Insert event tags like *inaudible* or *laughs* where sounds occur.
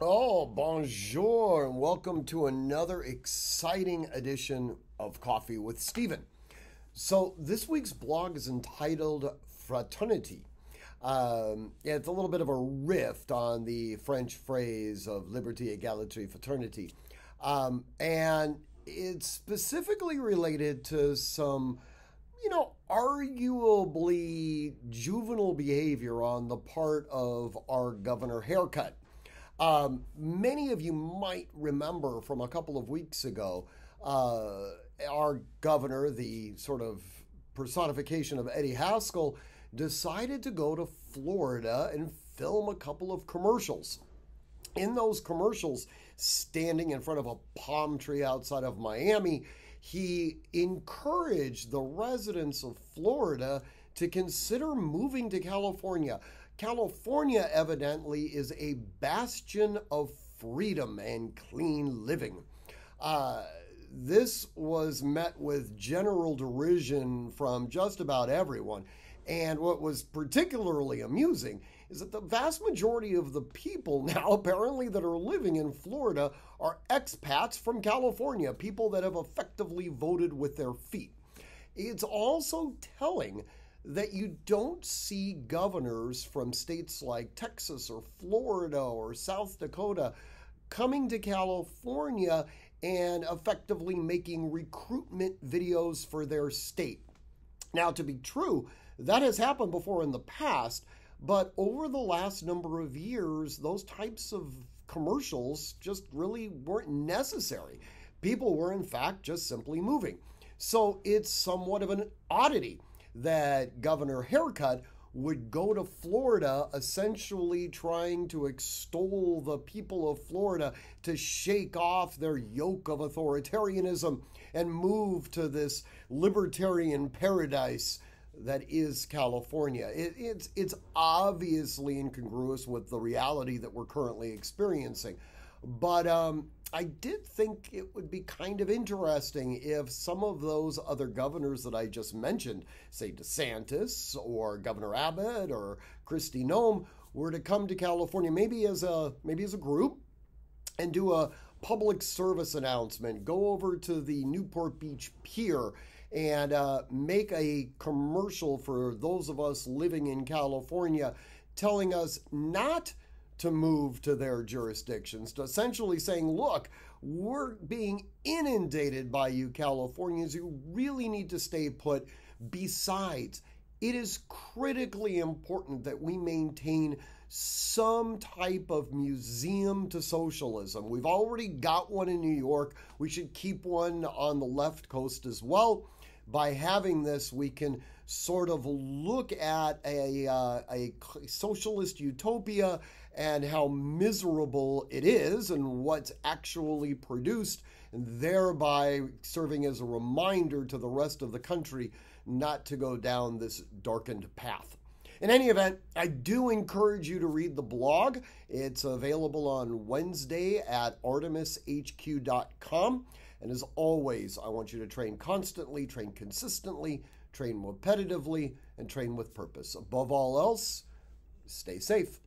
Oh, bonjour, and welcome to another exciting edition of Coffee with Étienne. So, this week's blog is entitled Fraternity. Um, it's a little bit of a riff on the French phrase of liberty, equality, fraternity. Um, and it's specifically related to some, you know, arguably juvenile behavior on the part of our governor haircut. Um, many of you might remember from a couple of weeks ago, uh, our governor, the sort of personification of Eddie Haskell, decided to go to Florida and film a couple of commercials. In those commercials, standing in front of a palm tree outside of Miami, he encouraged the residents of Florida to consider moving to California. California, evidently, is a bastion of freedom and clean living. Uh, this was met with general derision from just about everyone. And what was particularly amusing is that the vast majority of the people *laughs* now, apparently, that are living in Florida are expats from California, people that have effectively voted with their feet. It's also telling that you don't see governors from states like Texas or Florida or South Dakota coming to California and effectively making recruitment videos for their state. Now, to be true, that has happened before in the past, but over the last number of years, those types of commercials just really weren't necessary. People were, in fact, just simply moving. So it's somewhat of an oddity that Governor Haircut would go to Florida, essentially trying to extol the people of Florida to shake off their yoke of authoritarianism and move to this libertarian paradise that is California. It, it's it's obviously incongruous with the reality that we're currently experiencing, but um, I did think it would be kind of interesting if some of those other governors that I just mentioned, say DeSantis or Governor Abbott or Kristi Noem, were to come to California, maybe as a maybe as a group, and do a public service announcement. Go over to the Newport Beach Pier and uh, make a commercial for those of us living in California, telling us not to move to their jurisdictions, to essentially saying, look, we're being inundated by you, Californians. You really need to stay put. Besides, it is critically important that we maintain some type of museum to socialism. We've already got one in New York. We should keep one on the left coast as well. By having this, we can sort of look at a, uh, a socialist utopia and how miserable it is and what's actually produced, and thereby serving as a reminder to the rest of the country not to go down this darkened path. In any event, I do encourage you to read the blog. It's available on Wednesday at artemishq.com. And as always, I want you to train constantly, train consistently, train repetitively, and train with purpose. Above all else, stay safe.